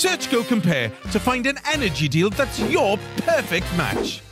Search Go Compare to find an energy deal that's your perfect match.